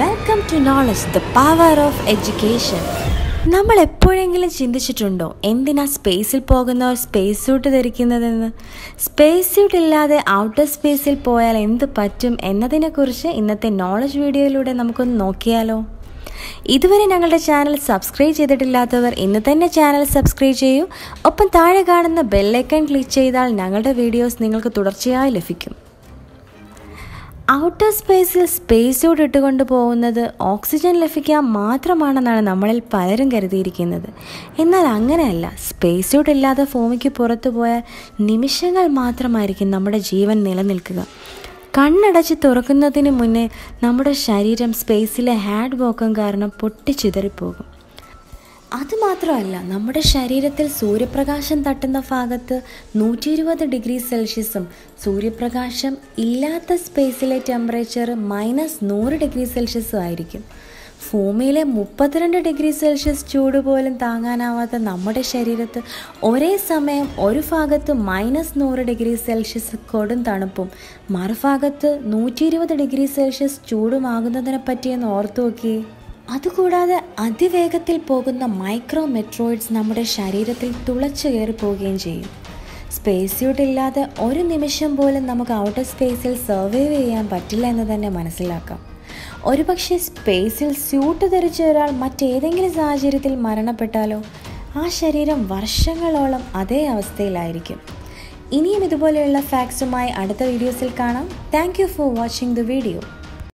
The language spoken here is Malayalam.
Welcome to knowledge the power of education നമ്മൾ എപ്പോഴെങ്കിലും ചിന്തിച്ചിട്ടുണ്ടോ? എന്തിനാ സ്പേസിൽ പോകുന്നവർ സ്പേസ് സ്യൂട്ട് ധരിക്കുന്നതെന്ന്? സ്പേസ് സ്യൂട്ട് ഇല്ലാതെ ഔട്ടർ സ്പേസിൽ പോയാൽ എന്ത് പറ്റും എന്നതിനെക്കുറിച്ച് ഇന്നത്തെ നോളജ് വീഡിയോയിലൂടെ നമുക്കൊന്ന് നോക്കിയാലോ. ഇതുവരെ ഞങ്ങളുടെ ചാനൽ സബ്സ്ക്രൈബ് ചെയ്തിട്ടില്ലാത്തവർ ഇന്ന് തന്നെ ചാനൽ സബ്സ്ക്രൈബ് ചെയ്യൂ. ഒപ്പം താഴെ കാണുന്ന ബെല്ലൈക്കൺ ക്ലിക്ക് ചെയ്താൽ ഞങ്ങളുടെ വീഡിയോസ് നിങ്ങൾക്ക് തുടർച്ചയായി ലഭിക്കും. ഔട്ടർ സ്പേസിൽ സ്പേസ് സ്യൂട്ട് ഇട്ടുകൊണ്ട് പോകുന്നത് ഓക്സിജൻ ലഭിക്കാൻ മാത്രമാണെന്നാണ് നമ്മളിൽ പലരും കരുതിയിരിക്കുന്നത്. എന്നാൽ അങ്ങനെയല്ല. സ്പേസ് സ്യൂട്ട് ഇല്ലാതെ ഭൂമിക്ക് പുറത്തു പോയാൽ നിമിഷങ്ങൾ മാത്രമായിരിക്കും നമ്മുടെ ജീവൻ നിലനിൽക്കുക. കണ്ണടച്ച് തുറക്കുന്നതിന് മുന്നേ നമ്മുടെ ശരീരം സ്പേസിലെ ഹാഡ് വോക്കം കാരണം പൊട്ടിച്ചിതറിപ്പോകും. അതുമാത്രമല്ല നമ്മുടെ ശരീരത്തിൽ സൂര്യപ്രകാശം തട്ടുന്ന ഭാഗത്ത് നൂറ്റി ഇരുപത് ഡിഗ്രി സെൽഷ്യസും സൂര്യപ്രകാശം ഇല്ലാത്ത സ്പേസിലെ ടെമ്പറേച്ചർ മൈനസ് നൂറ് ഡിഗ്രി സെൽഷ്യസും ആയിരിക്കും. ഭൂമിയിലെ മുപ്പത്തിരണ്ട് ഡിഗ്രി സെൽഷ്യസ് ചൂട് പോലും താങ്ങാനാവാത്ത നമ്മുടെ ശരീരത്ത് ഒരേ സമയം ഒരു ഭാഗത്ത് മൈനസ് നൂറ് ഡിഗ്രി സെൽഷ്യസ് കൊടും തണുപ്പും മറുഭാഗത്ത് നൂറ്റി ഇരുപത് ഡിഗ്രി സെൽഷ്യസ് ചൂടുമാകുന്നതിനെ പറ്റിയെന്ന് ഓർത്തു നോക്കിയേ. അതുകൂടാതെ അതിവേഗത്തിൽ പോകുന്ന മൈക്രോ മെട്രോയിഡ്സ് നമ്മുടെ ശരീരത്തിൽ തുളച്ചു കയറി പോവുകയും ചെയ്യും. സ്പേസ് സ്യൂട്ട് ഇല്ലാതെ ഒരു നിമിഷം പോലും നമുക്ക് ഔട്ടർ സ്പേസിൽ സർവൈവ് ചെയ്യാൻ പറ്റില്ല എന്ന് തന്നെ മനസ്സിലാക്കാം. ഒരുപക്ഷെ സ്പേസിൽ സ്യൂട്ട് ധരിച്ച ഒരാൾ മറ്റേതെങ്കിലും സാഹചര്യത്തിൽ മരണപ്പെട്ടാലോ ആ ശരീരം വർഷങ്ങളോളം അതേ അവസ്ഥയിലായിരിക്കും. ഇനിയും ഇതുപോലെയുള്ള ഫാക്ട്സുമായി അടുത്ത വീഡിയോസിൽ കാണാം. Thank for watching the video